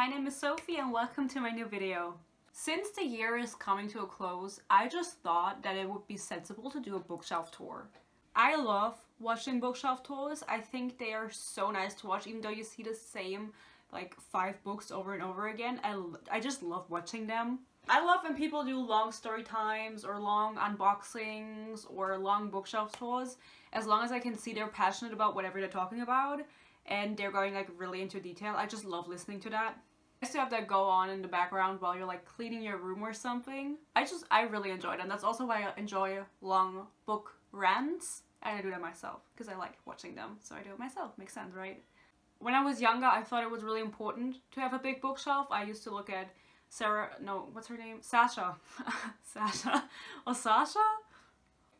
my name is Sophie and welcome to my new video. Since the year is coming to a close, I just thought that it would be sensible to do a bookshelf tour. I love watching bookshelf tours. I think they are so nice to watch even though you see the same like five books over and over again. I, I just love watching them. I love when people do long story times or long unboxings or long bookshelf tours as long as I can see they're passionate about whatever they're talking about and they're going like really into detail. I just love listening to that. I to have that go on in the background while you're like cleaning your room or something. I just, I really enjoy it and that's also why I enjoy long book rants and I do that myself because I like watching them so I do it myself. Makes sense, right? When I was younger I thought it was really important to have a big bookshelf. I used to look at Sarah, no, what's her name? Sasha. Sasha. Or Sasha?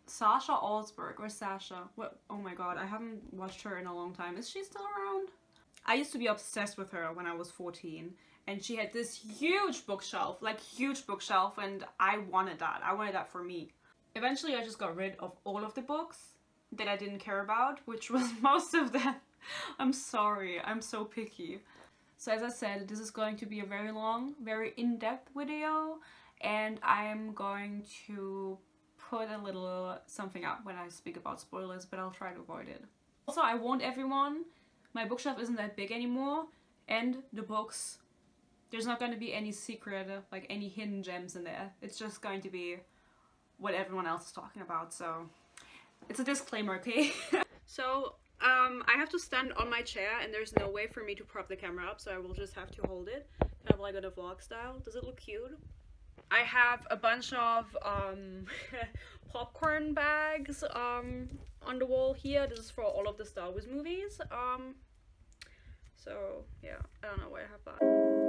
Sasha Alsberg or Sasha. What? Oh my god, I haven't watched her in a long time. Is she still around? I used to be obsessed with her when I was 14 and she had this huge bookshelf, like huge bookshelf and I wanted that. I wanted that for me. Eventually I just got rid of all of the books that I didn't care about, which was most of them. I'm sorry, I'm so picky. So as I said, this is going to be a very long, very in-depth video and I'm going to put a little something up when I speak about spoilers, but I'll try to avoid it. Also, I warned everyone, my bookshelf isn't that big anymore and the books, there's not going to be any secret, like any hidden gems in there. It's just going to be what everyone else is talking about, so it's a disclaimer, okay? so um, I have to stand on my chair and there's no way for me to prop the camera up, so I will just have to hold it, kind of like in a vlog style. Does it look cute? I have a bunch of um, popcorn bags um, on the wall here. This is for all of the Star Wars movies. Um, so yeah, I don't know why I have that.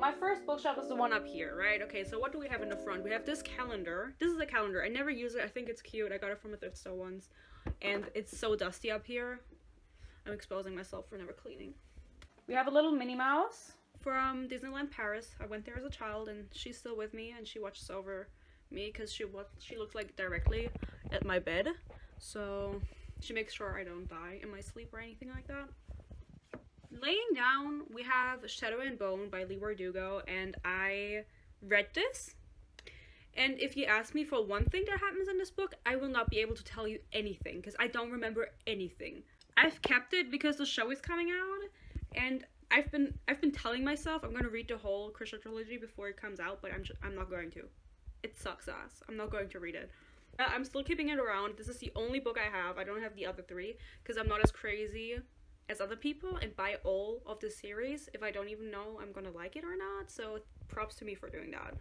My first bookshelf is the one up here, right? Okay, so what do we have in the front? We have this calendar. This is a calendar. I never use it. I think it's cute. I got it from a thrift store once. And it's so dusty up here. I'm exposing myself for never cleaning. We have a little Minnie Mouse from Disneyland Paris. I went there as a child and she's still with me and she watches over me because she she looks like directly at my bed. So she makes sure I don't die in my sleep or anything like that. Laying down, we have Shadow and Bone by Leigh Bardugo, and I read this. And if you ask me for one thing that happens in this book, I will not be able to tell you anything because I don't remember anything. I've kept it because the show is coming out, and I've been I've been telling myself I'm gonna read the whole Grisha trilogy before it comes out, but I'm just, I'm not going to. It sucks ass. I'm not going to read it. I'm still keeping it around. This is the only book I have. I don't have the other three because I'm not as crazy as other people and buy all of the series if I don't even know I'm gonna like it or not. So props to me for doing that.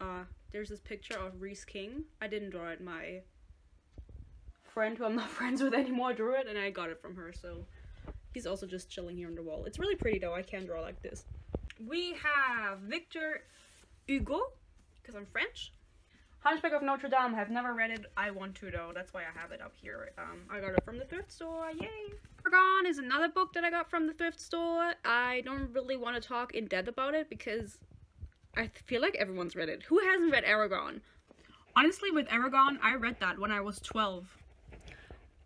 Uh, there's this picture of Reese King. I didn't draw it. My friend who I'm not friends with anymore drew it and I got it from her. So he's also just chilling here on the wall. It's really pretty though. I can draw like this. We have Victor Hugo because I'm French. Hunchback of Notre Dame. I've never read it. I want to though. That's why I have it up here. Um, I got it from the thrift store. Yay! Eragon is another book that I got from the thrift store. I don't really want to talk in depth about it because I feel like everyone's read it. Who hasn't read Eragon? Honestly, with Eragon, I read that when I was 12.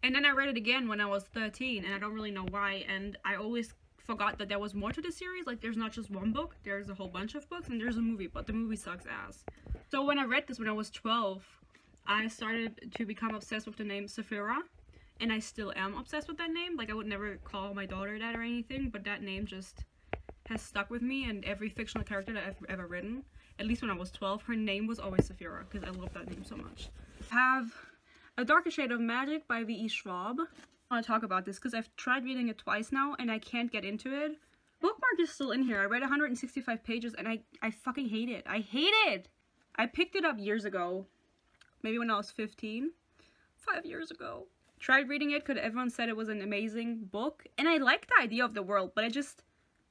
And then I read it again when I was 13, and I don't really know why. And I always forgot that there was more to the series. Like, there's not just one book, there's a whole bunch of books, and there's a movie, but the movie sucks ass. So when I read this when I was 12, I started to become obsessed with the name Saphira and I still am obsessed with that name. Like I would never call my daughter that or anything, but that name just has stuck with me and every fictional character that I've ever written, at least when I was 12, her name was always Saphira because I love that name so much. I have A Darker Shade of Magic by V.E. Schwab. I want to talk about this because I've tried reading it twice now and I can't get into it. Bookmark is still in here. I read 165 pages and I, I fucking hate it. I hate it! I picked it up years ago. Maybe when I was 15. Five years ago tried reading it because everyone said it was an amazing book. And I like the idea of the world, but I just,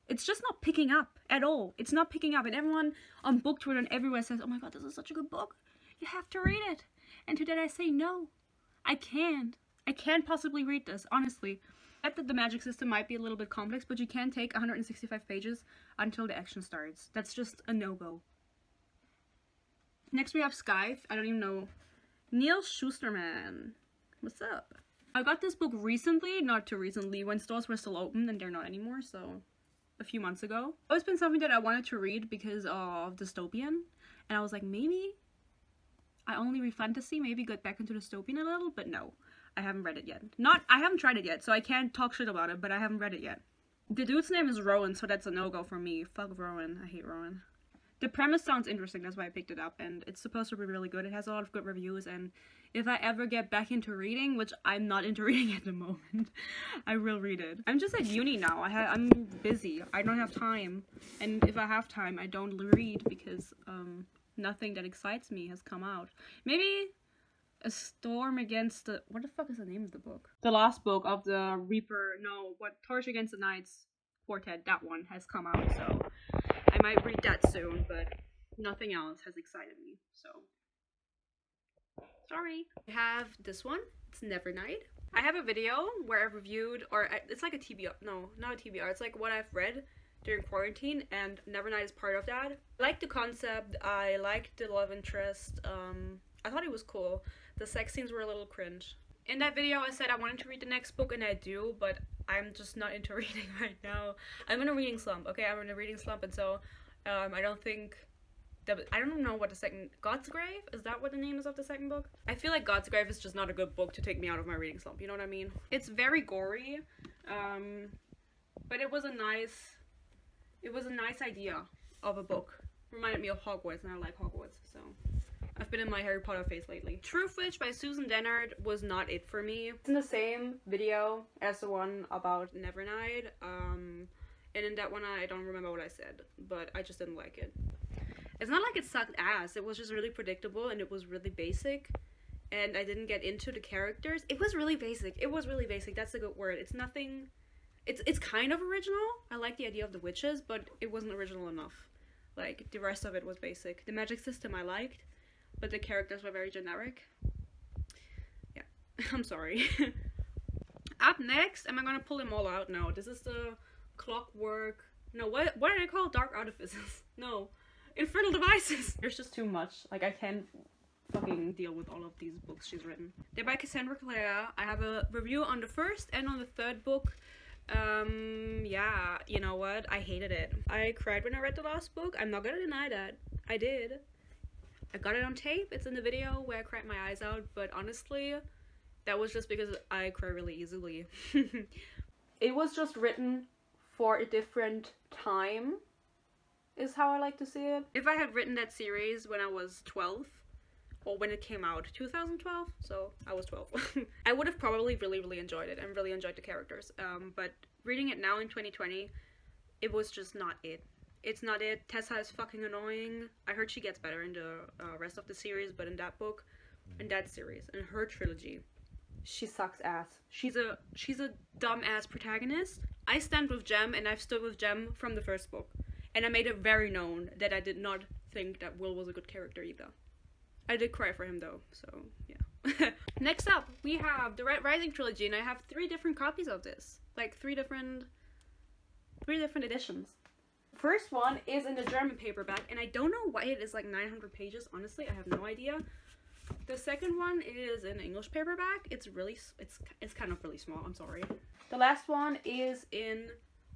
it's just not picking up at all. It's not picking up. And everyone on book Twitter and everywhere says, oh my god, this is such a good book. You have to read it. And to that I say, no, I can't. I can't possibly read this, honestly. I get that the magic system might be a little bit complex, but you can take 165 pages until the action starts. That's just a no-go. Next we have Scythe. I don't even know. Neal Shusterman. What's up? I got this book recently, not too recently, when stores were still open and they're not anymore, so a few months ago. It's been something that I wanted to read because of dystopian, and I was like, maybe I only read fantasy, maybe get back into dystopian a little, but no, I haven't read it yet. Not, I haven't tried it yet, so I can't talk shit about it, but I haven't read it yet. The dude's name is Rowan, so that's a no-go for me. Fuck Rowan, I hate Rowan. The premise sounds interesting, that's why I picked it up, and it's supposed to be really good. It has a lot of good reviews, and if I ever get back into reading, which I'm not into reading at the moment, I will read it. I'm just at uni now. I I'm busy. I don't have time, and if I have time, I don't read because um nothing that excites me has come out. Maybe a storm against the what the fuck is the name of the book? The last book of the Reaper. No, what Torch Against the Knights quartet. That one has come out, so I might read that soon. But nothing else has excited me. So sorry. I have this one. It's Nevernight. I have a video where I reviewed, or it's like a TBR. No, not a TBR. It's like what I've read during quarantine, and Nevernight is part of that. I like the concept. I liked the love interest. Um, I thought it was cool. The sex scenes were a little cringe. In that video, I said I wanted to read the next book, and I do, but I'm just not into reading right now. I'm in a reading slump. Okay, I'm in a reading slump, and so um, I don't think that I don't know what the second Godsgrave is that what the name is of the second book? I feel like Godsgrave is just not a good book to take me out of my reading slump. You know what I mean? It's very gory, um, but it was a nice, it was a nice idea of a book. Reminded me of Hogwarts, and I like Hogwarts, so. I've been in my Harry Potter phase lately. Truthwitch by Susan Dennard was not it for me. It's in the same video as the one about Nevernight. Um, and in that one, I don't remember what I said, but I just didn't like it. It's not like it sucked ass. It was just really predictable and it was really basic. And I didn't get into the characters. It was really basic. It was really basic. That's a good word. It's nothing. It's it's kind of original. I like the idea of the witches, but it wasn't original enough. Like the rest of it was basic. The magic system I liked, but the characters were very generic. Yeah, I'm sorry. Up next, am I gonna pull them all out? No, this is the clockwork. No, what what are they called? Dark artifices. No, infernal devices. There's just too much. Like I can't fucking deal with all of these books she's written. They're by Cassandra Clare. I have a review on the first and on the third book. Um, yeah, you know what? I hated it. I cried when I read the last book. I'm not gonna deny that. I did. I got it on tape. It's in the video where I cried my eyes out, but honestly, that was just because I cry really easily. it was just written for a different time is how I like to see it. If I had written that series when I was 12, or when it came out, 2012, so I was 12, I would have probably really, really enjoyed it and really enjoyed the characters. Um, but reading it now in 2020, it was just not it. It's not it. Tessa is fucking annoying. I heard she gets better in the uh, rest of the series, but in that book, in that series, in her trilogy, she sucks ass. She's a she's a dumb ass protagonist. I stand with Jem, and I've stood with Jem from the first book and I made it very known that I did not think that Will was a good character either. I did cry for him though, so yeah. Next up, we have the Rising trilogy, and I have three different copies of this, like three different, three different editions. First one is in the German paperback, and I don't know why it is like 900 pages. Honestly, I have no idea. The second one is in English paperback. It's really, it's it's kind of really small. I'm sorry. The last one is in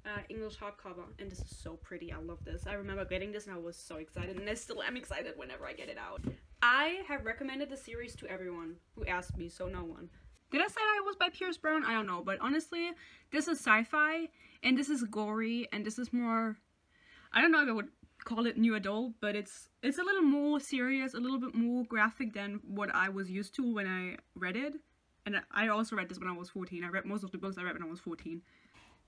uh, English hardcover, and this is so pretty. I love this. I remember getting this and I was so excited, and I still am excited whenever I get it out. I have recommended the series to everyone who asked me, so no one. Did I say I was by Pierce Brown? I don't know, but honestly, this is sci-fi, and this is gory, and this is more... I don't know if I would call it new adult, but it's it's a little more serious, a little bit more graphic than what I was used to when I read it. And I also read this when I was 14. I read most of the books I read when I was 14.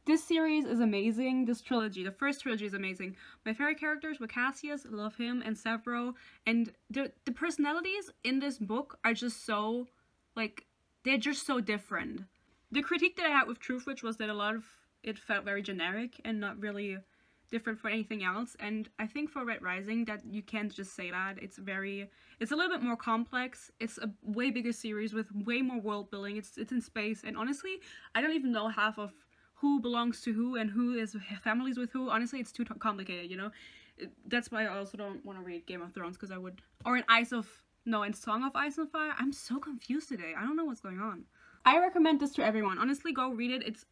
This series is amazing. This trilogy, the first trilogy is amazing. My favorite characters were Cassius, love him, and Sevro. And the, the personalities in this book are just so, like, they're just so different. The critique that I had with Truthwitch was that a lot of it felt very generic and not really different for anything else and I think for Red Rising that you can't just say that it's very it's a little bit more complex it's a way bigger series with way more world building it's it's in space and honestly I don't even know half of who belongs to who and who is families with who. Honestly, it's too complicated, you know? That's why I also don't want to read Game of Thrones because I would... Or in Ice of... No, in Song of Ice and Fire. I'm so confused today. I don't know what's going on. I recommend this to everyone. Honestly, go read it. It's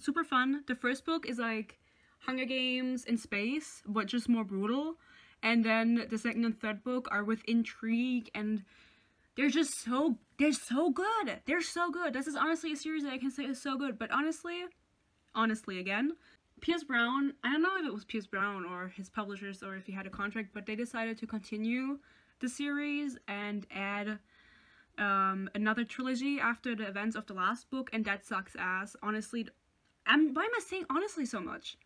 super fun. The first book is like Hunger Games in space, but just more brutal. And then the second and third book are with intrigue and they're just so they're so good. They're so good. This is honestly a series that I can say is so good. But honestly, honestly again, Pierce Brown, I don't know if it was Pierce Brown or his publishers or if he had a contract, but they decided to continue the series and add um, another trilogy after the events of the last book, and that sucks ass. Honestly, I'm, why am I saying honestly so much?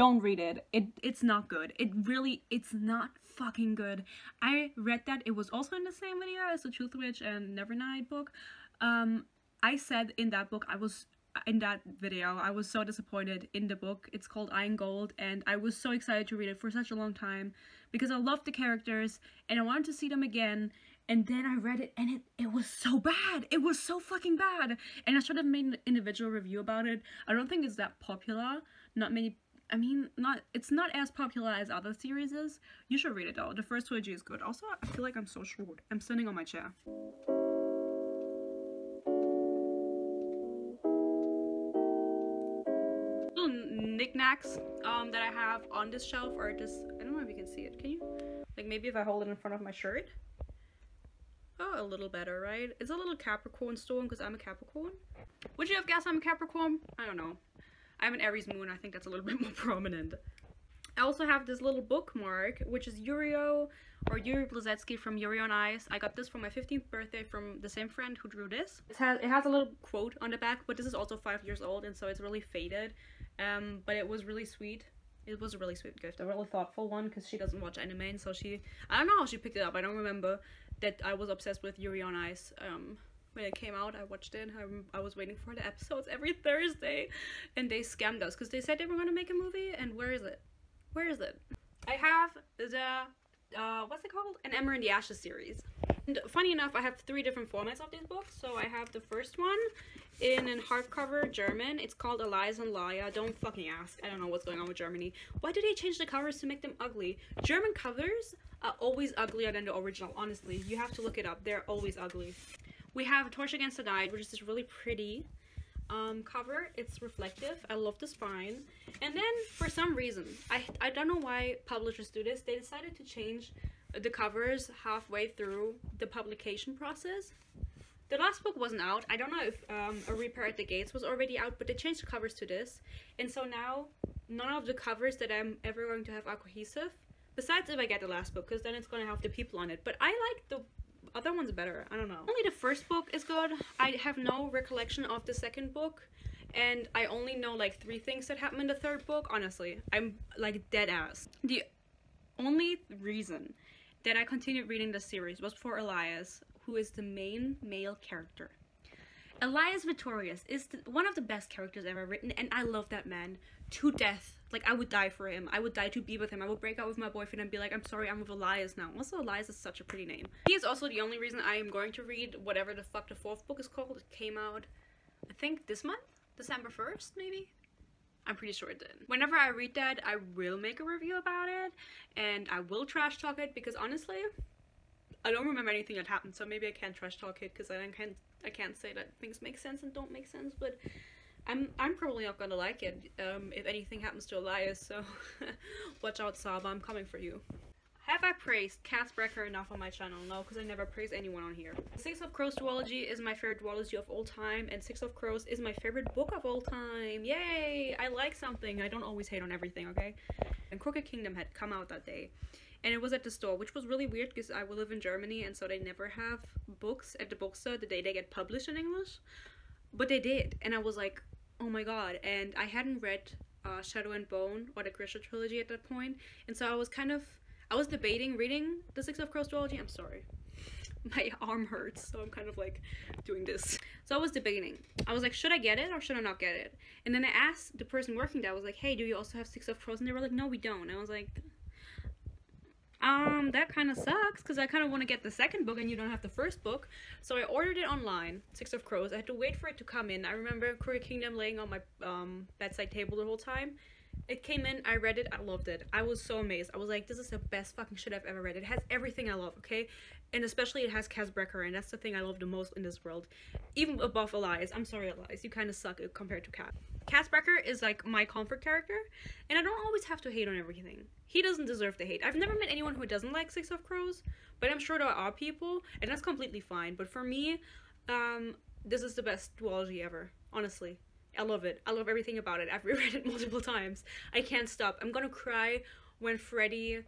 Don't read it. It it's not good. It really it's not fucking good. I read that it was also in the same video as the Truthwitch and Nevernight book. Um, I said in that book I was in that video I was so disappointed in the book. It's called Iron Gold and I was so excited to read it for such a long time because I loved the characters and I wanted to see them again and then I read it and it, it was so bad. It was so fucking bad. And I should have made an individual review about it. I don't think it's that popular. Not many I mean, not it's not as popular as other series is. You should read it though. The first trilogy is good. Also, I feel like I'm so short. I'm standing on my chair. Little knickknacks um, that I have on this shelf are just, I don't know if you can see it. Can you? Like maybe if I hold it in front of my shirt. Oh, a little better, right? It's a little Capricorn stone because I'm a Capricorn. Would you have guessed I'm a Capricorn? I don't know. I'm an Aries moon. I think that's a little bit more prominent. I also have this little bookmark, which is Yurio or Yuri Plisetsky from Yuri on Ice. I got this for my 15th birthday from the same friend who drew this. It has, it has a little quote on the back, but this is also five years old and so it's really faded. Um, but it was really sweet. It was a really sweet gift, a really thoughtful one because she doesn't watch anime and so she, I don't know how she picked it up. I don't remember that I was obsessed with Yuri on Ice. Um, when it came out, I watched it. I, I was waiting for the episodes every Thursday, and they scammed us because they said they were gonna make a movie. And where is it? Where is it? I have the uh, what's it called? An Ember in the Ashes series. And funny enough, I have three different formats of these books. So I have the first one in an hardcover German. It's called Elias and Laia. Don't fucking ask. I don't know what's going on with Germany. Why did they change the covers to make them ugly? German covers are always uglier than the original, honestly. You have to look it up. They're always ugly. We have Torch Against the Night, which is this really pretty um, cover. It's reflective. I love the spine. And then, for some reason, I, I don't know why publishers do this. They decided to change the covers halfway through the publication process. The last book wasn't out. I don't know if um, A Reaper at the Gates was already out, but they changed the covers to this. And so now, none of the covers that I'm ever going to have are cohesive. Besides if I get the last book, because then it's going to have the people on it. But I like the other one's better. I don't know. Only the first book is good. I have no recollection of the second book. And I only know like three things that happen in the third book. Honestly, I'm like dead ass. The only reason that I continued reading the series was for Elias, who is the main male character. Elias Veturius is one of the best characters ever written, and I love that man to death. Like, I would die for him. I would die to be with him. I would break up with my boyfriend and be like, I'm sorry, I'm with Elias now. Also, Elias is such a pretty name. He is also the only reason I am going to read whatever the fuck the fourth book is called. It came out, I think, this month? December 1st, maybe? I'm pretty sure it did. Whenever I read that, I will make a review about it, and I will trash talk it, because honestly, I don't remember anything that happened, so maybe I can't trash talk it, because I can't, I can't say that things make sense and don't make sense, but I'm I'm probably not gonna like it um, if anything happens to Elias, so watch out Sabaa, I'm coming for you. Have I praised Kaz Brekker enough on my channel? No, because I never praise anyone on here. Six of Crows duology is my favorite duology of all time, and Six of Crows is my favorite book of all time. Yay! I like something. I don't always hate on everything, okay? And Crooked Kingdom had come out that day. And it was at the store, which was really weird because I will live in Germany and so they never have books at the bookstore the day they get published in English. But they did, and I was like, oh my god. And I hadn't read uh, Shadow and Bone or the Grisha trilogy at that point, and so I was kind of I was debating reading the Six of Crows trilogy. I'm sorry. My arm hurts, so I'm kind of like doing this. So I was debating. I was like, should I get it or should I not get it? And then I asked the person working there, I was like, hey, do you also have Six of Crows? And they were like, no, we don't. And I was like, um, that kind of sucks because I kind of want to get the second book and you don't have the first book. So I ordered it online, Six of Crows. I had to wait for it to come in. I remember Crooked Kingdom laying on my um, bedside table the whole time. It came in, I read it, I loved it. I was so amazed. I was like, this is the best fucking shit I've ever read. It has everything I love, okay? And especially it has Kaz Brekker, and that's the thing I love the most in this world. Even above Elias. I'm sorry, Elias. You kind of suck compared to Kaz. Brekker is like my comfort character, and I don't always have to hate on everything. He doesn't deserve the hate. I've never met anyone who doesn't like Six of Crows, but I'm sure there are people, and that's completely fine. But for me, um, this is the best duology ever, honestly. I love it. I love everything about it. I've reread it multiple times. I can't stop. I'm gonna cry when Freddy,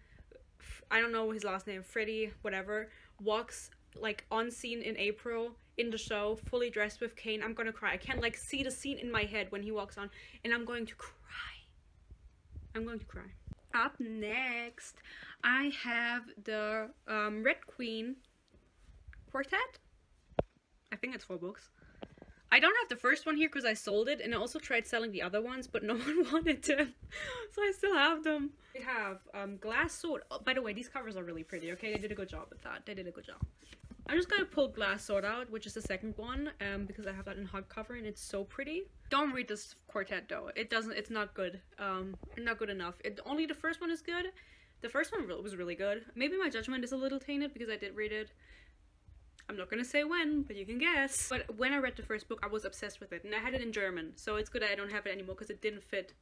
I don't know his last name, Freddy, whatever, walks like on scene in April in the show, fully dressed with cane. I'm gonna cry. I can't like see the scene in my head when he walks on, and I'm going to cry. I'm going to cry. Up next, I have the um, Red Queen Quartet. I think it's four books. I don't have the first one here because I sold it and I also tried selling the other ones but no one wanted them so I still have them. We have um, Glass Sword. Oh, by the way these covers are really pretty okay they did a good job with that they did a good job. I'm just gonna pull Glass Sword out which is the second one um, because I have that in hardcover and it's so pretty. Don't read this quartet though it doesn't it's not good um not good enough. It, only the first one is good. The first one was really good. Maybe my judgment is a little tainted because I did read it I'm not gonna say when, but you can guess. But when I read the first book, I was obsessed with it, and I had it in German, so it's good I don't have it anymore because it didn't fit.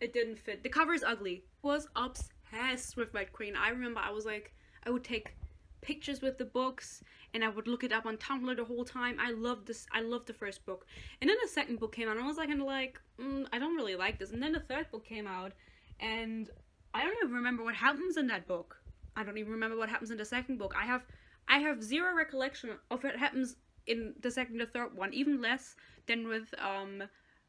It didn't fit. The cover is ugly. I was obsessed with Red Queen. I remember I was like, I would take pictures with the books and I would look it up on Tumblr the whole time. I loved this. I loved the first book. And then the second book came out and I was like, kind of like, mm, I don't really like this. And then the third book came out and I don't even remember what happens in that book. I don't even remember what happens in the second book. I have I have zero recollection of what happens in the second or third one, even less than with um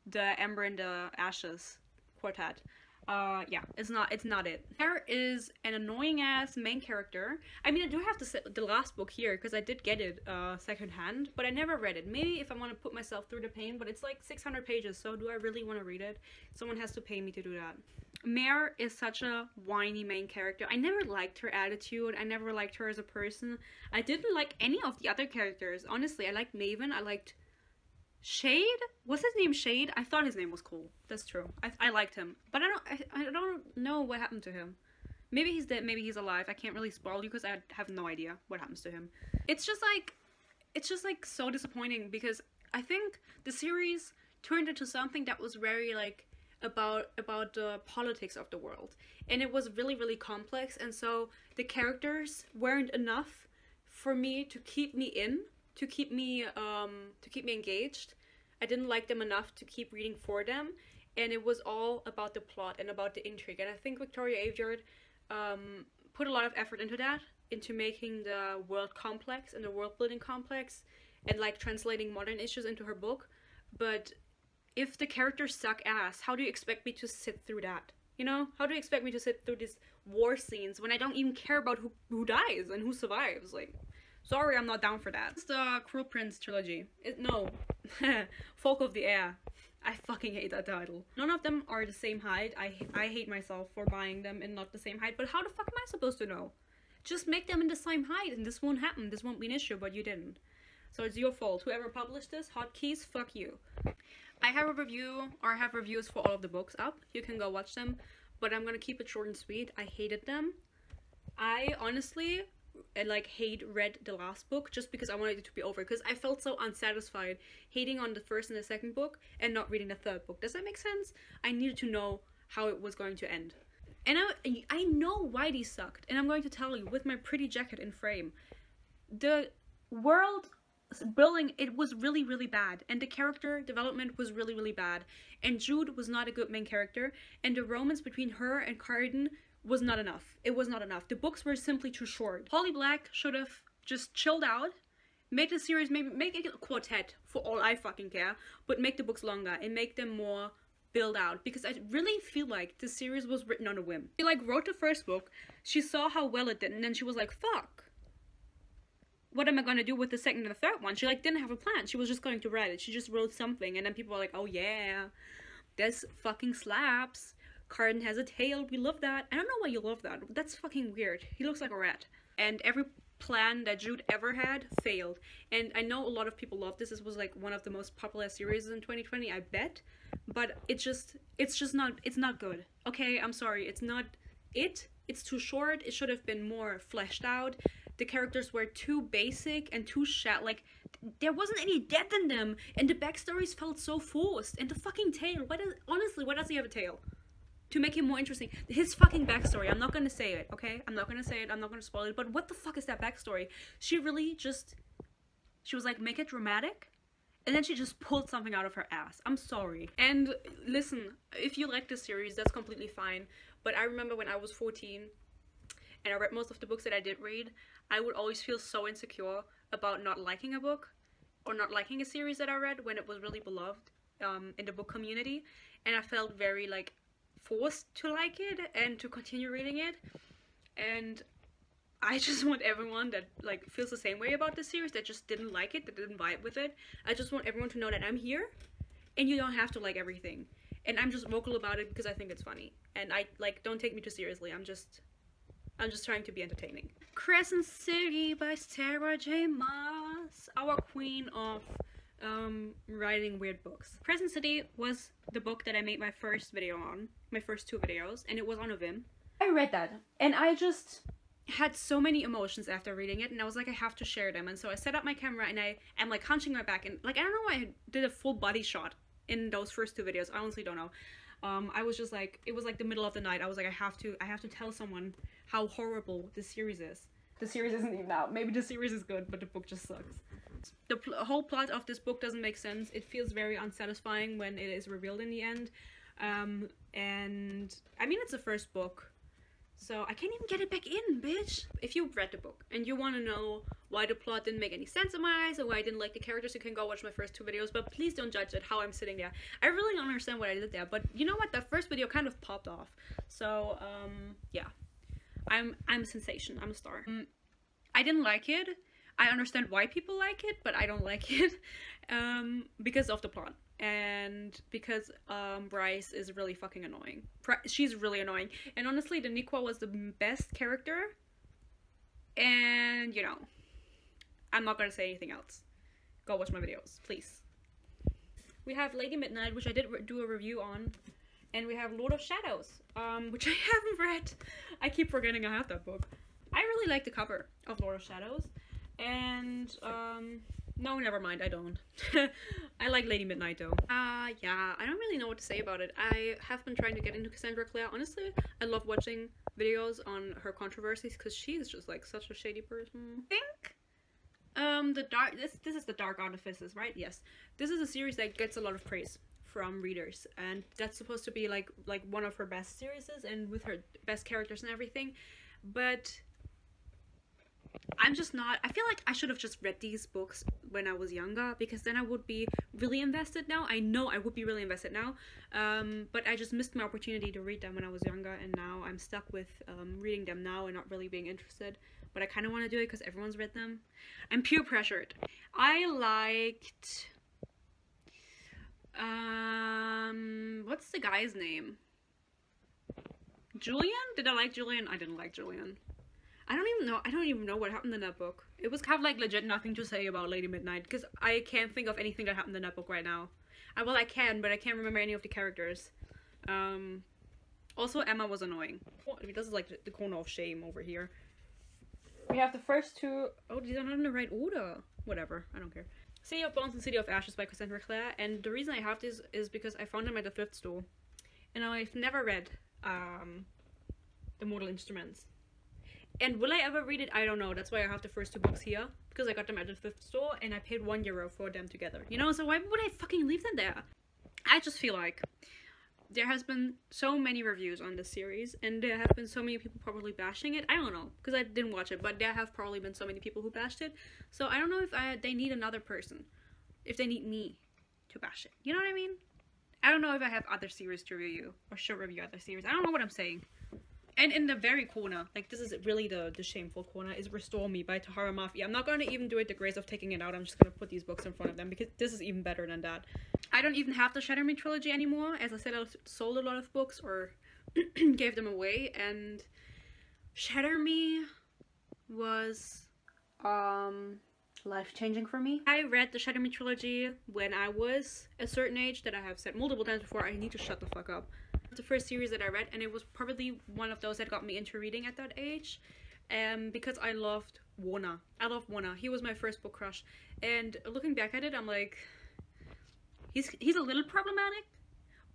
the Ember and the Ashes quartet. Uh, yeah, it's not, it's not it. There is an annoying ass main character. I mean, I do have to set the last book here because I did get it uh, second hand, but I never read it. Maybe if I want to put myself through the pain, but it's like 600 pages, so do I really want to read it? Someone has to pay me to do that. Mare is such a whiny main character. I never liked her attitude. I never liked her as a person. I didn't like any of the other characters. Honestly, I liked Maven. I liked Shade? What's his name? Shade? I thought his name was cool. That's true. I, I liked him. But I don't I, I don't know what happened to him. Maybe he's dead, maybe he's alive. I can't really spoil you because I have no idea what happens to him. It's just like it's just like so disappointing because I think the series turned into something that was very like about about the politics of the world and it was really really complex and so the characters weren't enough for me to keep me in to keep me um to keep me engaged i didn't like them enough to keep reading for them and it was all about the plot and about the intrigue and i think victoria aveyard um put a lot of effort into that into making the world complex and the world building complex and like translating modern issues into her book but if the characters suck ass, how do you expect me to sit through that? You know? How do you expect me to sit through these war scenes when I don't even care about who, who dies and who survives? Like, sorry, I'm not down for that. It's the Cruel Prince trilogy. It, no. Folk of the Air. I fucking hate that title. None of them are the same height. I, I hate myself for buying them and not the same height, but how the fuck am I supposed to know? Just make them in the same height and this won't happen. This won't be an issue, but you didn't. So it's your fault. Whoever published this, Hot Key's, fuck you. I have a review, or I have reviews for all of the books up. You can go watch them, but I'm gonna keep it short and sweet. I hated them. I honestly eh, like hate read the last book just because I wanted it to be over because I felt so unsatisfied hating on the first and the second book and not reading the third book. Does that make sense? I needed to know how it was going to end. And I, I know why these sucked, and I'm going to tell you with my pretty jacket in frame. The world building it was really really bad and the character development was really really bad and Jude was not a good main character and the romance between her and Cardan was not enough it was not enough the books were simply too short Holly Black should have just chilled out make the series maybe make it a quartet for all I fucking care but make the books longer and make them more build out because I really feel like the series was written on a whim. She like wrote the first book, she saw how well it did and then she was like fuck what am I gonna do with the second and the third one? She like didn't have a plan. She was just going to write it. She just wrote something, and then people were like, "Oh yeah, this fucking slaps." Cardan has a tail. We love that. I don't know why you love that. That's fucking weird. He looks like a rat. And every plan that Jude ever had failed. And I know a lot of people love this. This was like one of the most popular series in 2020, I bet. But it's just it's just not it's not good. Okay, I'm sorry. It's not it. It's too short. It should have been more fleshed out. The characters were too basic and too shat like there wasn't any depth in them and the backstories felt so forced. And the fucking tail, what is honestly, why does he have a tail? To make him more interesting. His fucking backstory. I'm not gonna say it, okay? I'm not gonna say it. I'm not gonna spoil it. But what the fuck is that backstory? She really just. She was like, make it dramatic. And then she just pulled something out of her ass. I'm sorry. And listen, if you like this series, that's completely fine. But I remember when I was 14 and I read most of the books that I did read, I would always feel so insecure about not liking a book or not liking a series that I read when it was really beloved um, in the book community. And I felt very like forced to like it and to continue reading it. And I just want everyone that like feels the same way about this series that just didn't like it, that didn't vibe with it. I just want everyone to know that I'm here and you don't have to like everything. And I'm just vocal about it because I think it's funny. And I like don't take me too seriously. I'm just I'm just trying to be entertaining. Crescent City by Sarah J. Maas, our queen of um, writing weird books. Crescent City was the book that I made my first video on, my first two videos, and it was on a Vim. I read that, and I just had so many emotions after reading it, and I was like, I have to share them. And so I set up my camera, and I am like hunching my back, and like I don't know why I did a full body shot in those first two videos. I honestly don't know. Um, I was just like, it was like the middle of the night. I was like, I have to, I have to tell someone how horrible this series is. The series isn't even out. Maybe the series is good, but the book just sucks. The pl whole plot of this book doesn't make sense. It feels very unsatisfying when it is revealed in the end. Um, and I mean, it's the first book, so I can't even get it back in, bitch. If you've read the book and you want to know why the plot didn't make any sense in my eyes or why I didn't like the characters, you can go watch my first two videos, but please don't judge it how I'm sitting there. I really don't understand what I did there, but you know what? That first video kind of popped off. So, um, yeah. I'm, I'm a sensation. I'm a star. Um, I didn't like it I understand why people like it, but I don't like it um, because of the plot and because um, Bryce is really fucking annoying. She's really annoying, and honestly, the Danika was the best character. And you know, I'm not gonna say anything else. Go watch my videos, please. We have Lady Midnight, which I did do a review on, and we have Lord of Shadows, um, which I haven't read. I keep forgetting I have that book. I really like the cover of Lord of Shadows. And, um, no, never mind, I don't. I like Lady Midnight though. Uh, yeah, I don't really know what to say about it. I have been trying to get into Cassandra Clare. Honestly, I love watching videos on her controversies because she's just like such a shady person. I think um the dark this this is the dark artifices right yes this is a series that gets a lot of praise from readers and that's supposed to be like like one of her best series and with her best characters and everything but I'm just not. I feel like I should have just read these books when I was younger because then I would be really invested now. I know I would be really invested now, um, but I just missed my opportunity to read them when I was younger, and now I'm stuck with um, reading them now and not really being interested. But I kind of want to do it because everyone's read them. I'm peer pressured. I liked. Um, what's the guy's name? Julian? Did I like Julian? I didn't like Julian. I don't even know. I don't even know what happened in that book. It was kind of like legit nothing to say about Lady Midnight because I can't think of anything that happened in that book right now. I, well, I can, but I can't remember any of the characters. Um, also, Emma was annoying. This is like the corner of shame over here. We have the first two. Oh, these are not in the right order. Whatever. I don't care. City of Bones and City of Ashes by Cassandra Clare. And the reason I have this is because I found them at the thrift store. And I've never read um, the Mortal Instruments. And will I ever read it? I don't know. That's why I have the first two books here. Because I got them at the thrift store and I paid one euro for them together. You know, so why would I fucking leave them there? I just feel like there has been so many reviews on this series and there have been so many people probably bashing it. I don't know because I didn't watch it, but there have probably been so many people who bashed it. So I don't know if I, they need another person, if they need me to bash it. You know what I mean? I don't know if I have other series to review or should review other series. I don't know what I'm saying. And in the very corner, like this is really the, the shameful corner, is Restore Me by Tahereh Mafi. I'm not going to even do it the grace of taking it out. I'm just going to put these books in front of them because this is even better than that. I don't even have the Shatter Me trilogy anymore. As I said, I sold a lot of books or gave them away. And Shatter Me was um life changing for me. I read the Shatter Me trilogy when I was a certain age that I have said multiple times before. I need to shut the fuck up. The first series that I read, and it was probably one of those that got me into reading at that age, um, because I loved Warner. I loved Warner. He was my first book crush, and looking back at it, I'm like, he's he's a little problematic,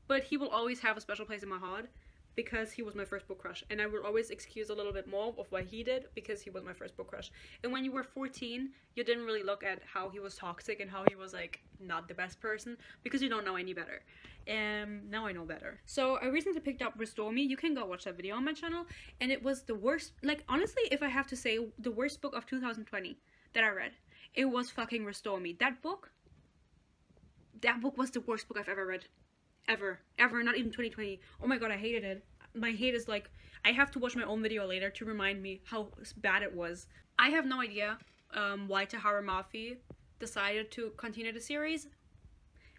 but he will always have a special place in my heart because he was my first book crush. And i will always excuse a little bit more of what he did because he was my first book crush. And when you were 14 you didn't really look at how he was toxic and how he was like not the best person because you don't know any better. And now i know better. So i recently picked up restore me. You can go watch that video on my channel. And it was the worst like honestly if i have to say the worst book of 2020 that i read it was fucking restore me. That book that book was the worst book i've ever read ever ever not even 2020 oh my god i hated it. My hate is like i have to watch my own video later to remind me how bad it was. I have no idea um, why Tahereh Mafi decided to continue the series.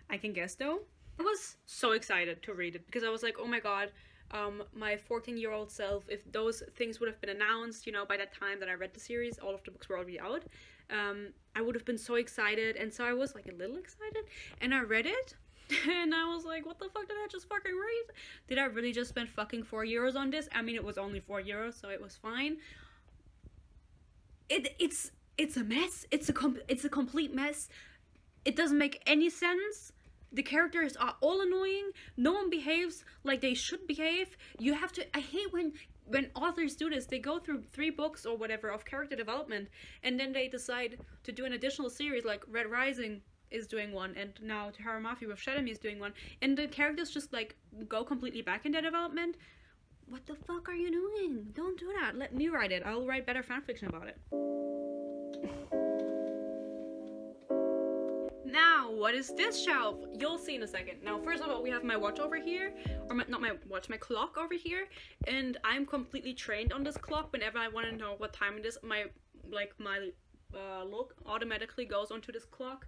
I can guess though. I was so excited to read it because i was like oh my god um, my 14 year old self if those things would have been announced you know by that time that i read the series all of the books were already out. Um, i would have been so excited. And so i was like a little excited. And i read it and I was like, what the fuck did I just fucking read? Did I really just spend fucking 4 euros on this? I mean, it was only 4 euros, so it was fine. It It's it's a mess. It's a it's a complete mess. It doesn't make any sense. The characters are all annoying. No one behaves like they should behave. You have to I hate when when authors do this, they go through three books or whatever of character development and then they decide to do an additional series like Red Rising is doing one, and now Tahereh Mafi with Shatter is doing one, and the characters just like go completely back in their development. What the fuck are you doing? Don't do that. Let me write it. I'll write better fanfiction about it. Now, what is this shelf? You'll see in a second. Now, first of all, we have my watch over here, or my, not my watch, my clock over here, and I'm completely trained on this clock. Whenever I want to know what time it is, my like my uh, look automatically goes onto this clock.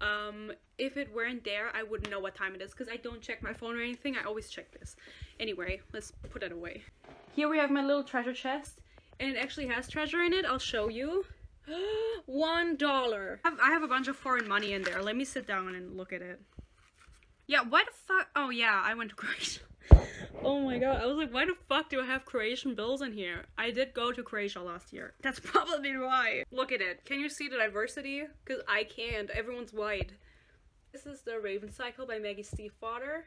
Um, if it weren't there, I wouldn't know what time it is because I don't check my phone or anything. I always check this. Anyway, let's put that away. Here we have my little treasure chest and it actually has treasure in it. I'll show you. One dollar. I have a bunch of foreign money in there. Let me sit down and look at it. Yeah, why the fuck? Oh yeah, I went to Croatia. Oh my god, I was like, why the fuck do I have Croatian bills in here? I did go to Croatia last year. That's probably why. Look at it. Can you see the diversity? Because I can't. Everyone's white. This is the Raven Cycle by Maggie Stiefvater.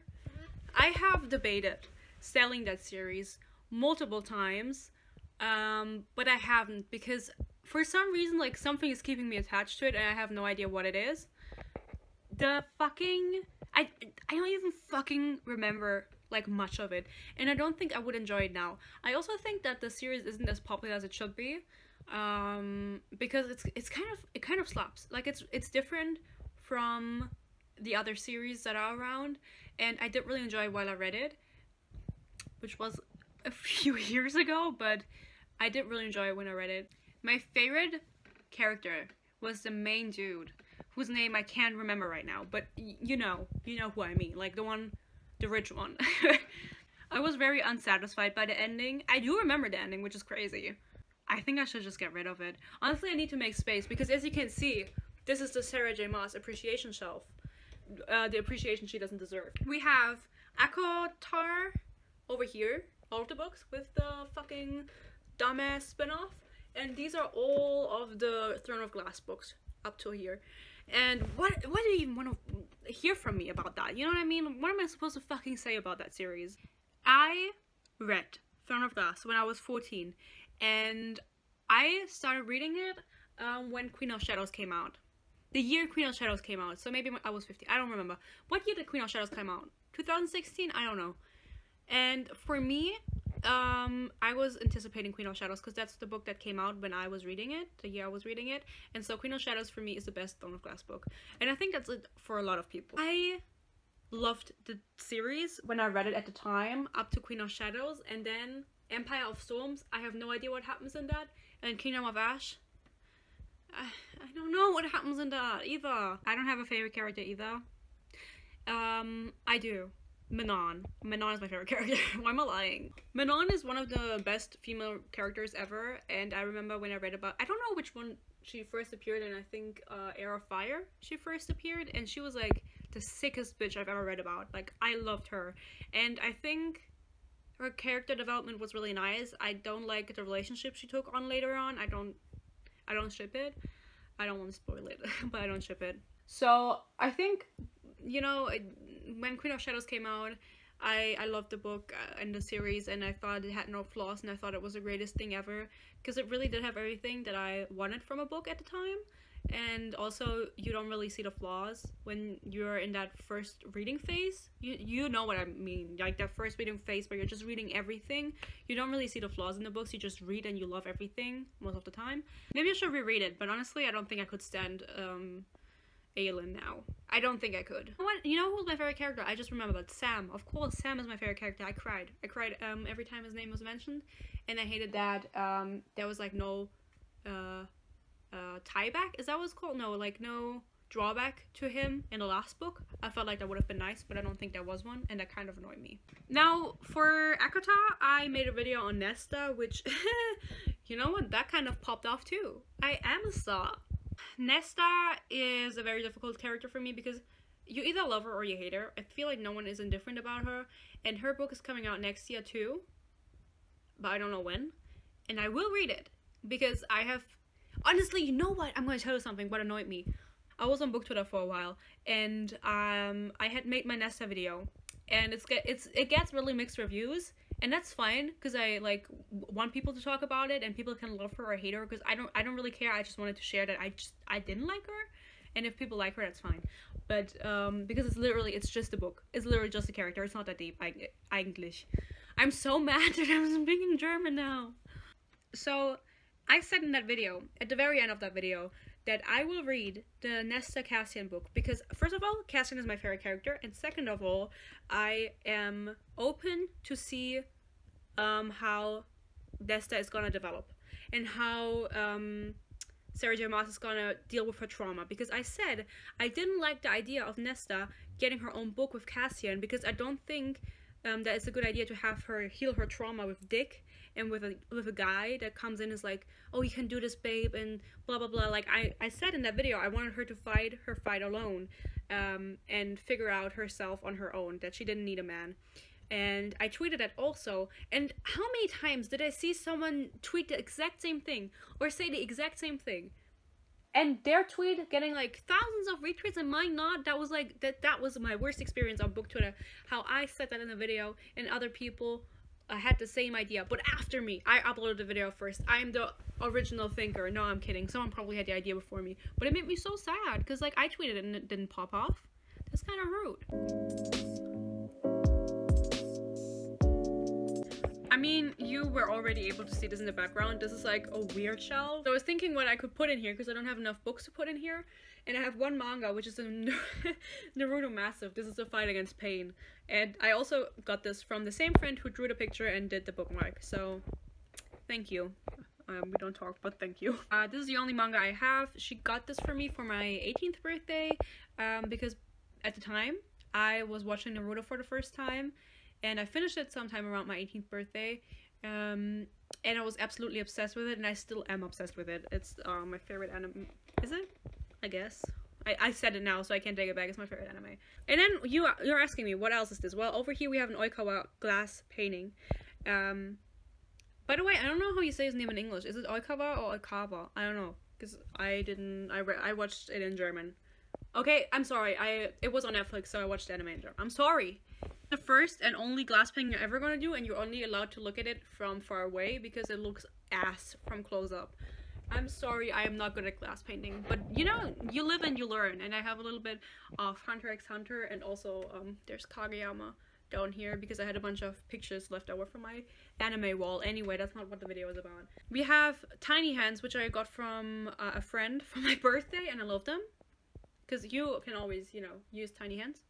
I have debated selling that series multiple times, um, but I haven't because for some reason, like, something is keeping me attached to it and I have no idea what it is. The fucking... I, I don't even fucking remember like much of it. And i don't think i would enjoy it now. I also think that the series isn't as popular as it should be um because it's it's kind of it kind of slaps. Like it's it's different from the other series that are around and i did really enjoy while i read it which was a few years ago but i did really enjoy it when i read it. My favorite character was the main dude whose name i can't remember right now but you know you know who i mean like the one the rich one. I was very unsatisfied by the ending. I do remember the ending, which is crazy. I think I should just get rid of it. Honestly, I need to make space because as you can see, this is the Sarah J Maas appreciation shelf. Uh, the appreciation she doesn't deserve. We have ACOTAR over here, all of the books with the fucking dumbass spinoff. And these are all of the Throne of Glass books up to here. And what what do you even want to hear from me about that? You know what I mean? What am I supposed to fucking say about that series? I read Throne of Glass when I was 14 and I started reading it um, when Queen of Shadows came out. The year Queen of Shadows came out, so maybe I was 15. I don't remember. What year did Queen of Shadows come out? 2016? I don't know. And for me, um i was anticipating queen of shadows because that's the book that came out when i was reading it the year i was reading it. And so queen of shadows for me is the best throne of glass book. And i think that's it for a lot of people. I loved the series when i read it at the time up to queen of shadows and then empire of storms. I have no idea what happens in that. And kingdom of ash. I, I don't know what happens in that either. I don't have a favorite character either. Um i do Manon. Manon is my favorite character. Why am I lying? Manon is one of the best female characters ever, and I remember when I read about. I don't know which one she first appeared in. I think uh, Heir of Fire. She first appeared, and she was like the sickest bitch I've ever read about. Like I loved her, and I think her character development was really nice. I don't like the relationship she took on later on. I don't, I don't ship it. I don't want to spoil it, but I don't ship it. So I think, you know, when Queen of Shadows came out, I I loved the book uh, and the series, and I thought it had no flaws, and I thought it was the greatest thing ever because it really did have everything that I wanted from a book at the time. And also you don't really see the flaws when you're in that first reading phase. You you know what i mean like that first reading phase where you're just reading everything. You don't really see the flaws in the books you just read and you love everything most of the time. Maybe i should reread it but honestly i don't think i could stand um Aelin now. I don't think I could. What you know who's my favorite character? I just remember that Sam. Of course, Sam is my favorite character. I cried. I cried um every time his name was mentioned, and I hated that um there was like no uh uh, tieback. Is that what it's called? No, like no drawback to him in the last book. I felt like that would have been nice, but I don't think there was one, and that kind of annoyed me. Now, for ACOTAR, I made a video on Nesta, which, you know what, that kind of popped off too. I am a star. Nesta is a very difficult character for me because you either love her or you hate her. I feel like no one is indifferent about her, and her book is coming out next year too, but I don't know when. And I will read it because I have honestly, you know what? I'm gonna tell you something. What annoyed me? I was on book Twitter for a while, and um, I had made my Nesta video, and it's get it's it gets really mixed reviews, and that's fine because I like want people to talk about it, and people can love her or hate her because I don't I don't really care. I just wanted to share that I just I didn't like her, and if people like her, that's fine. But um, because it's literally it's just a book. It's literally just a character. It's not that deep. I English. I'm so mad that I'm speaking German now. So I said in that video, at the very end of that video, that I will read the Nesta Cassian book because, first of all, Cassian is my favorite character, and second of all, I am open to see um, how Nesta is gonna develop and how um, Sarah J. Maas is gonna deal with her trauma because I said I didn't like the idea of Nesta getting her own book with Cassian because I don't think um, that it's a good idea to have her heal her trauma with Dick and with a with a guy that comes in is like, oh, you can do this, babe, and blah blah blah. Like I I said in that video, I wanted her to fight her fight alone, um, and figure out herself on her own. That she didn't need a man. And I tweeted that also. And how many times did I see someone tweet the exact same thing or say the exact same thing? And their tweet getting like thousands of retweets and mine not that was like that that was my worst experience on book twitter how i said that in the video and other people I had the same idea, but after me. I uploaded the video first. I'm the original thinker. No, I'm kidding. Someone probably had the idea before me. But it made me so sad, because, like, I tweeted and it didn't pop off. That's kind of rude. I mean, you were already able to see this in the background. This is like a weird shelf. So I was thinking what I could put in here, because I don't have enough books to put in here. And I have one manga, which is a Naruto Massiv. This is a fight against pain. And I also got this from the same friend who drew the picture and did the bookmark. So, thank you. Um, we don't talk, but thank you. Uh, this is the only manga I have. She got this for me for my 18th birthday um, because at the time I was watching Naruto for the first time and I finished it sometime around my 18th birthday. Um, and I was absolutely obsessed with it and I still am obsessed with it. It's uh, my favorite anime. Is it? I guess. I, I said it now, so I can't take it back. It's my favorite anime. And then you you're asking me what else is this? Well, over here we have an Oikawa glass painting. Um, by the way, I don't know how you say his name in English. Is it Oikawa or Oikawa? I don't know because I didn't. I I watched it in German. Okay, I'm sorry. I it was on Netflix, so I watched anime in German. I'm sorry. The first and only glass painting you're ever gonna do, and you're only allowed to look at it from far away because it looks ass from close up. I'm sorry, I am not good at glass painting, but you know, you live and you learn, and I have a little bit of Hunter x Hunter, and also um, there's Kageyama down here because I had a bunch of pictures left over from my anime wall. Anyway, that's not what the video is about. We have tiny hands, which I got from uh, a friend for my birthday, and I love them because you can always, you know, use tiny hands.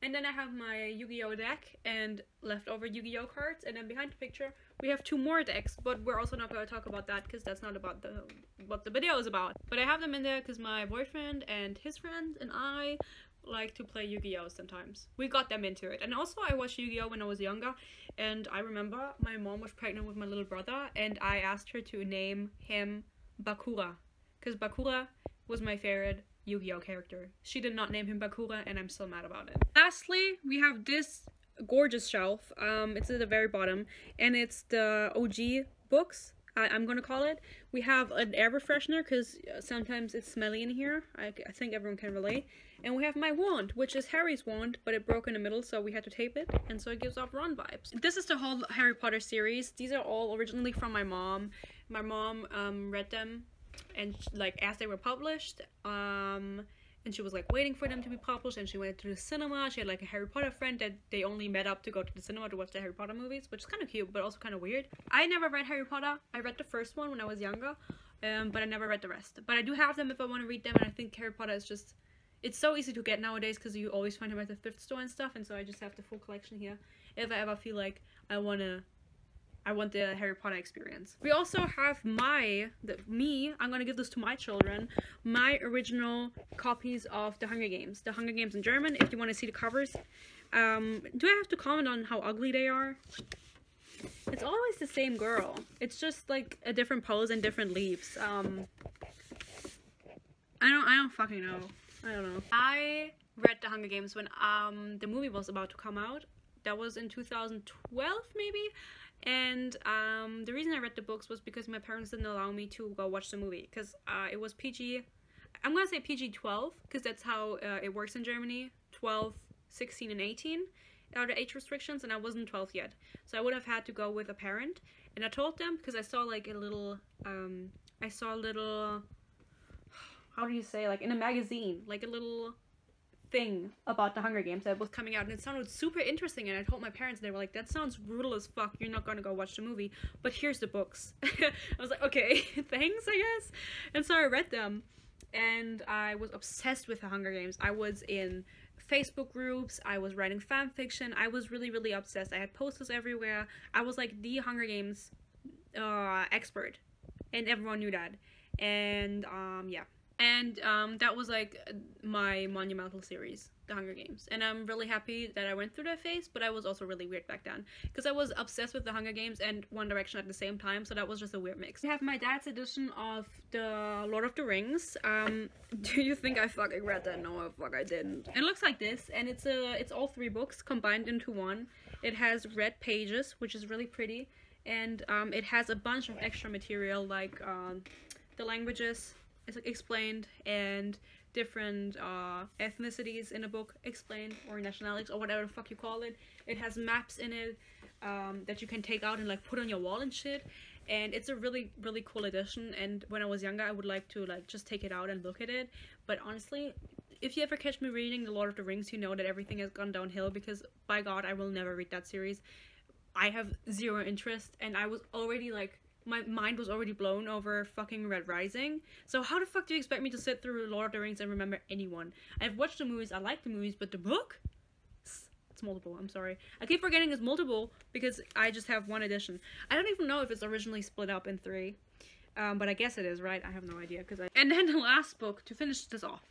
And then I have my Yu-Gi-Oh deck and leftover Yu-Gi-Oh cards, and then behind the picture we have two more decks, but we're also not going to talk about that because that's not about the what the video is about. But I have them in there because my boyfriend and his friends and I like to play Yu-Gi-Oh sometimes. We got them into it. And also I watched Yu-Gi-Oh when I was younger and I remember my mom was pregnant with my little brother and I asked her to name him Bakura cuz Bakura was my favorite Yu-Gi-Oh character. She did not name him Bakura and I'm still mad about it. Lastly, we have this gorgeous shelf. Um it's at the very bottom and it's the OG books I, am gonna call it. We have an air refreshener because sometimes it's smelly in here. I, I think everyone can relate. And we have my wand, which is Harry's wand, but it broke in the middle, so we had to tape it, and so it gives off Ron vibes. This is the whole Harry Potter series. These are all originally from my mom. My mom um, read them, and like as they were published, um, and she was like waiting for them to be published and she went to the cinema. She had like a harry potter friend that they only met up to go to the cinema to watch the harry potter movies which is kind of cute but also kind of weird. I never read harry potter. I read the first one when i was younger um, but i never read the rest. But i do have them if i want to read them and i think harry potter is just it's so easy to get nowadays because you always find them at the thrift store and stuff and so i just have the full collection here. If i ever feel like i want to I want the Harry Potter experience. We also have my, the, me, I'm gonna give this to my children, my original copies of The Hunger Games. The Hunger Games in German, if you want to see the covers. Um, do I have to comment on how ugly they are? It's always the same girl. It's just like a different pose and different leaves. Um, I don't, I don't fucking know. I don't know. I read The Hunger Games when um, the movie was about to come out. That was in 2012 maybe and um, the reason I read the books was because my parents didn't allow me to go watch the movie because uh, it was PG. I'm gonna say PG 12 because that's how uh, it works in Germany 12, 16, and 18 are the age restrictions, and I wasn't 12 yet. So I would have had to go with a parent. And I told them because I saw like a little, um, I saw a little, how do you say, like in a magazine, like a little thing about the Hunger Games that was coming out and it sounded super interesting and I told my parents and they were like that sounds brutal as fuck. You're not gonna go watch the movie but here's the books. I was like okay thanks I guess. And so I read them and I was obsessed with the Hunger Games. I was in Facebook groups I was writing fan fiction I was really really obsessed. I had posters everywhere. I was like the Hunger Games uh, expert and everyone knew that. And um yeah and um, that was like my monumental series the hunger games. And i'm really happy that i went through that phase but i was also really weird back then. Because i was obsessed with the hunger games and one direction at the same time so that was just a weird mix. I have my dad's edition of the lord of the rings. Um do you think i fucking read that? No fuck i didn't. It looks like this and it's a it's all three books combined into one. It has red pages which is really pretty and um, it has a bunch of extra material like um, the languages explained and different uh, ethnicities in a book explained or nationalities or whatever the fuck you call it. It has maps in it um, that you can take out and like put on your wall and shit. And it's a really really cool edition. And when I was younger, I would like to like just take it out and look at it. But honestly, if you ever catch me reading The Lord of the Rings, you know that everything has gone downhill because by God, I will never read that series. I have zero interest, and I was already like my mind was already blown over fucking Red Rising. So how the fuck do you expect me to sit through Lord of the Rings and remember anyone? I've watched the movies, I like the movies, but the book? It's, multiple, I'm sorry. I keep forgetting it's multiple because I just have one edition. I don't even know if it's originally split up in three. Um, but I guess it is, right? I have no idea. Cause I... And then the last book, to finish this off.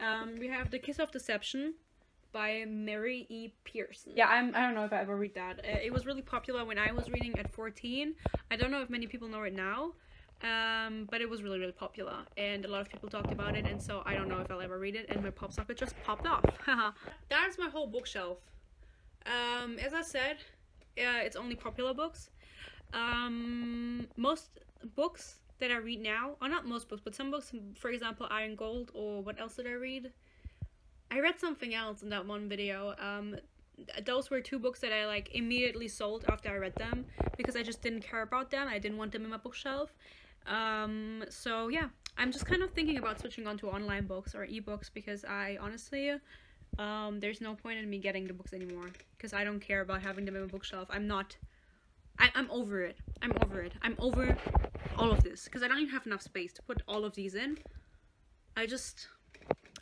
Um, we have The Kiss of Deception by Mary E. Pearson. Yeah, I'm, I don't know if I ever read that. Uh, it was really popular when I was reading at 14. I don't know if many people know it now, um, but it was really, really popular. And a lot of people talked about it, and so I don't know if I'll ever read it, and my pop socket just popped off. That's my whole bookshelf. Um, as I said, uh, it's only popular books. Um, most books that I read now, or not most books, but some books, for example, Iron Gold, or what else did I read? I read something else in that one video. Um, those were two books that I like immediately sold after I read them because I just didn't care about them. I didn't want them in my bookshelf. Um, so yeah, I'm just kind of thinking about switching on to online books or ebooks because I honestly, um, there's no point in me getting the books anymore because I don't care about having them in my bookshelf. I'm not, I, I'm over it. I'm over it. I'm over all of this because I don't even have enough space to put all of these in. I just,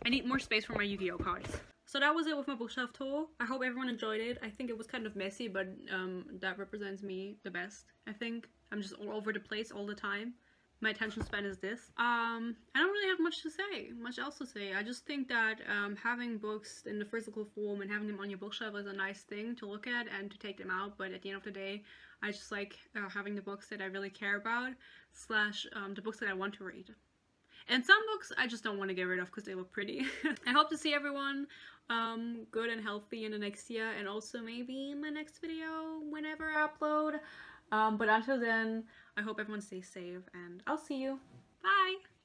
I need more space for my Yu-Gi-Oh cards. So that was it with my bookshelf tour. I hope everyone enjoyed it. I think it was kind of messy, but um, that represents me the best, I think. I'm just all over the place all the time. my attention span is this. Um, I don't really have much to say, much else to say. I just think that um, having books in the physical form and having them on your bookshelf is a nice thing to look at and to take them out. But at the end of the day, I just like uh, having the books that I really care about, slash um, the books that I want to read. And some books I just don't want to get rid of because they look pretty. I hope to see everyone um, good and healthy in the next year and also maybe in my next video whenever I upload. Um, but until then, I hope everyone stays safe and I'll see you. Bye!